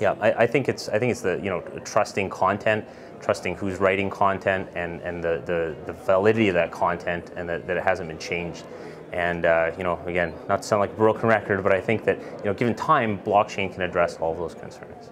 Yeah, I, I, think it's I think it's the you know trusting content, trusting who's writing content, and and the the, the validity of that content, and that, that it hasn't been changed. And uh, you know, again, not to sound like a broken record, but I think that you know, given time, blockchain can address all of those concerns.